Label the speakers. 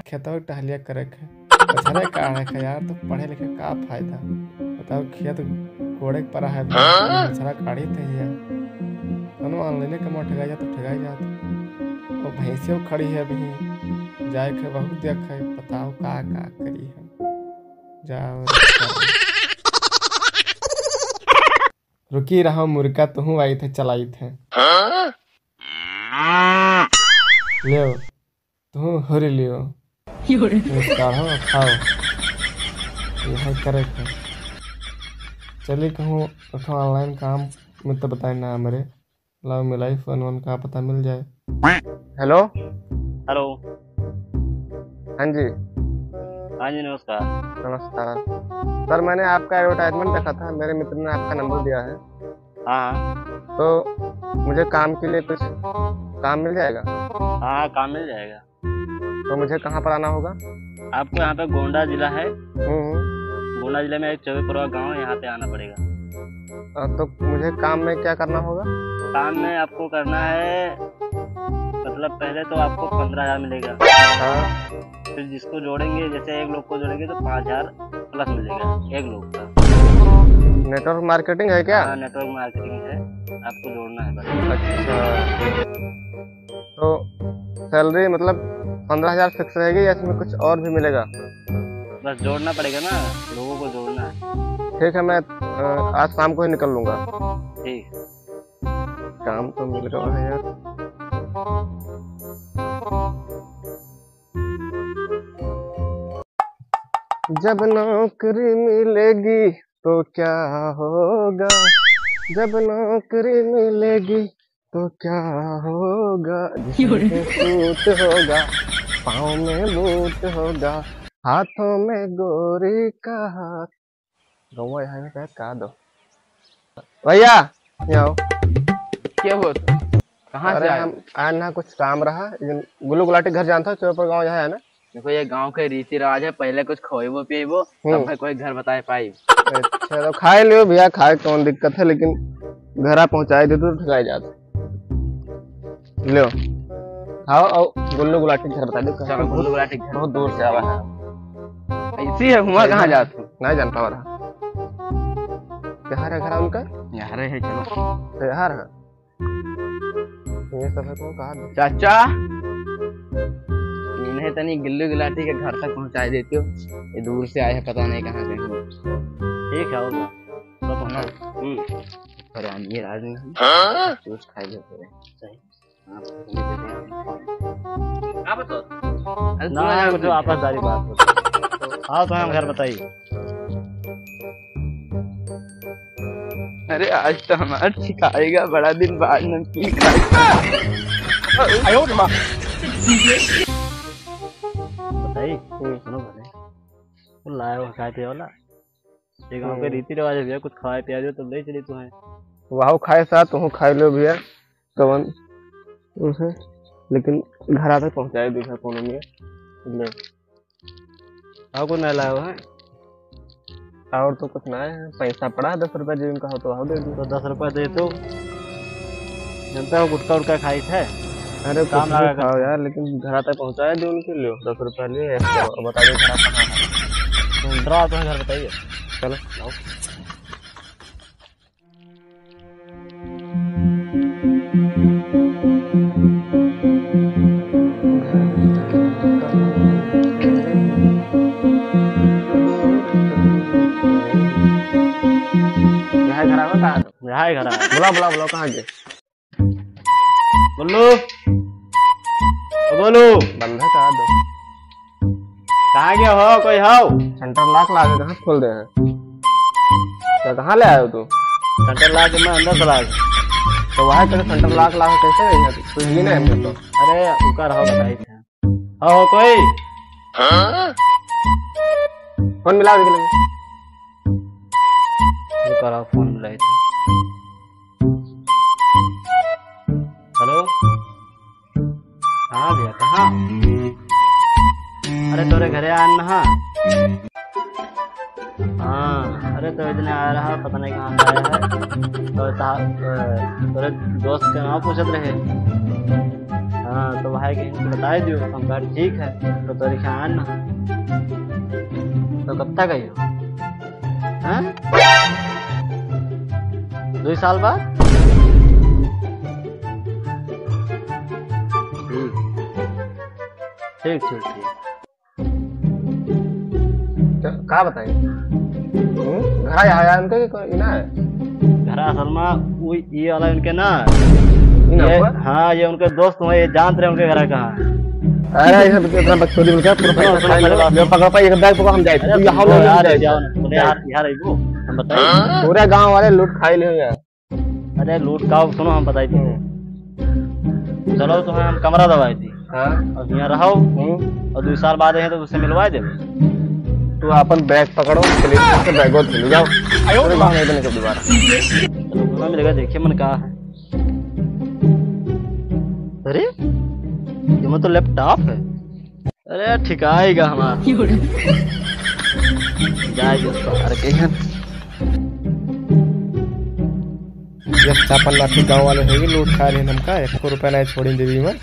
Speaker 1: खेतों की टहलिया करे के पछाड़े का है यार तो पढ़े लिखे का फ़ायदा बताओ खेत कोड़े के परा है सारा काढ़ी थे यार कौन ऑनलाइन कमा ठगाई जा तो ठगाई जा और भैंसियों खड़ी है अभी जाए के बहुत देख है बताओ का का करी हम जाओ रुकी रहा मुर्गा तुम आई थे चलाई थे लियो तुम हरी लियो काढ़ो खाओ यह करे थे चलिए कहूँ उठो ऑनलाइन काम में तो बताए ना हमारे लाओ मिलाई फ़ोन वन का पता मिल जाए हेलो
Speaker 2: हेलो
Speaker 1: हाँ जी
Speaker 2: हाँ जी नमस्कार
Speaker 1: नमस्कार सर मैंने आपका एडवर्टाइजमेंट देखा था मेरे मित्र ने आपका नंबर दिया है
Speaker 2: हाँ
Speaker 1: तो मुझे काम के लिए कुछ काम मिल जाएगा?
Speaker 2: हाँ हाँ काम मिल जाएगा।
Speaker 1: तो मुझे कहाँ पर आना होगा?
Speaker 2: आपको यहाँ पे गोंडा जिला है।
Speaker 1: हम्म, हम्म।
Speaker 2: गोंडा ज़िले में एक चौबीपुरा गाँव है यहाँ पे आना पड़ेगा।
Speaker 1: तो मुझे काम में क्या करना होगा?
Speaker 2: काम में आपको करना है मतलब पहले तो आपको पंद्रह हज़ार मिलेगा।
Speaker 1: हाँ।
Speaker 2: फिर जिसको जोड़ेंगे जैसे एक लोग को जोड़ेंगे तो पाँच हज़ार प्लस मिलेगा एक लोग का।
Speaker 1: नेटवर्क मार्केटिंग है क्या?
Speaker 2: हाँ नेटवर्क मार्केटिंग है। आपको जोड़ना है बस।
Speaker 1: अच्छा। तो सैलरी मतलब पंद्रह हज़ार फिक्स रहेगी या इसमें कुछ और भी मिलेगा?
Speaker 2: बस जोड़ना पड़ेगा ना लोगों को जोड़ना है।
Speaker 1: ठीक है मैं आज शाम को ही निकल लूँगा।
Speaker 2: ठीक
Speaker 1: काम तो मिल रहा है यार। जब नौकरी मिलेगी तो क्या होगा? जब नौकरी मिलेगी तो क्या होगा? सूट होगा पाँव में बूट होगा हाथों में गोरी का हाथ। गौवा यहाँ में पैर का दो? भैया ये आओ।
Speaker 3: क्या हुआ? था? कहाँ से
Speaker 1: हम आज ना कुछ काम रहा। गुल्लू गुलाटी घर जानता हो? चौपर गाँव यहाँ है ना?
Speaker 3: देखो ये गाँव के रीति रिवाज है। पहले कुछ खोएबो पिएबो
Speaker 1: हम्म।
Speaker 3: तब कोई घर बताए पाई
Speaker 1: अच्छा तो खाए लियो भैया खाए कौन दिक्कत है लेकिन घर आ पहुँचाए दे तो ठगाए जाते लियो। खाओ और गुल्लू गुलाटी घर बता दो
Speaker 3: गुल्लू गुलाटी घर।
Speaker 1: बहुत दूर से आवा है।
Speaker 3: ऐसी है हुआ कहाँ जात हूँ?
Speaker 1: नहीं जान पा रहा। यहाँ है घर उनका?
Speaker 3: यहाँ रहे चलो।
Speaker 1: तो यहाँ रहा ये सब है तो कहा
Speaker 3: चाचा इन्हें तनी गिल्लू गिलाटी के घर तक पहुँचा देती हो। ये दूर से आए हैं पता नहीं कहाँ से। हैं।
Speaker 2: ठीक है होगा तो
Speaker 3: है। ना?
Speaker 2: हम्म।
Speaker 3: अरे आदमी आदमी जूस खाई लेते हैं
Speaker 2: सही।
Speaker 3: हाँ, बोले देते आप अरे
Speaker 2: ना कुछ आपसदारी बात है। हाँ तो हम घर बताइए।
Speaker 3: अरे आज तो हमारा सिखाएगा बड़ा दिन बाद नमकीन खाएगा
Speaker 2: बताइए। सुनो पहले वो लाया हुआ खाए पिए वाला। ये गाँव के रीति रिवाज है भैया कुछ खाए पिया तो ले चली तुम्हें।
Speaker 1: वाह खाए साथ तुम खाए लो भैया कवन। उसे लेकिन घर आ तक पहुँचाए दो घर कोनो में। ले।
Speaker 2: हाँ कुछ नहीं लाया हुआ है?
Speaker 1: और तो कुछ ना है। पैसा पड़ा है दस रुपया जेब इनका हो तो आओ दे दो।
Speaker 2: तो दस रुपया दे दो जनता को गुटका उटका खाई थे
Speaker 1: अरे
Speaker 2: काम
Speaker 1: भी
Speaker 2: लगा
Speaker 1: खाओ यार लेकिन घर तक पहुँचाए दो उनके लिए। दस रुपया लिए तो बता दो घर आ कहाँ है
Speaker 2: तो ड्रा घर बताइए।
Speaker 1: चलो
Speaker 2: आओ
Speaker 1: यहाँ घर आवा कहाँ दो
Speaker 2: यहाँ है घर आया
Speaker 1: बुला बुला बुला कहाँ गए
Speaker 2: बोलो ओ बोलो
Speaker 1: बंधा कहाँ दो
Speaker 2: कहाँ गया हो? कोई हो?
Speaker 1: सेंटर लाख ला के कहाँ खोल दे हैं? तो कहाँ ले हो तू?
Speaker 2: सेंटर ला के मैं अंदर चला गया।
Speaker 1: तो वहाँ तेरे सेंटर लाख ला कैसे गई है तू ही ना हमने तो
Speaker 2: अरे रुका रहो बताई थे। हो हो कोई?
Speaker 1: फ़ोन मिला देख लेंगे
Speaker 2: रुका रहो फ़ोन मिलाई थे। हेलो हाँ भैया कहाँ? तोरे घरे आन ना। हाँ अरे तो इतने आ रहा पता नहीं कहाँ आया है। तो ता- तोरे दोस्त के नाम पूछत रहे। हाँ तो भाई के इनको बताए दियो हम कहा ठीक है तो तोरी खान ना। तो कब तक आइयो? हाँ? दो साल बाद? ठीक ठीक ठीक। ठीक
Speaker 4: का बताई घर आया उनके कि ना है?
Speaker 2: घर असल में वो ये वाला इनके ना ये, हाँ ये उनके दोस्त हुए ये जानते रहे उनके घर कहाँ
Speaker 4: अरे इतना बकचोदी मिल गया पूरा पकड़ पाई एक बैग पकड़ हम जाए। तू यहाँ लोग
Speaker 2: यार यार यार आइबो हम बताइए
Speaker 4: पूरे गाँव वाले लूट खाई ले यार।
Speaker 2: अरे लूट का सुनो हम बताई थी चलो तुम्हें हम कमरा दवाई थी
Speaker 4: हाँ।
Speaker 2: और यहाँ रहो
Speaker 4: हम्म।
Speaker 2: और दो साल बाद आए तो उससे मिलवा दे
Speaker 4: तू अपन बैग पकड़ो उसके बैग और ले जाओ। गाँव में दोबारा
Speaker 2: मिलेगा देखिए मन कहा है अरे ये मतलब लैपटॉप है। अरे ठिकाएगा हमारा। जाएगा बाहर के
Speaker 1: ये चापन लाठी गाँव वाले होगी लूट खा रहे हमका? एक सौ रुपया नहीं छोड़ी देवी में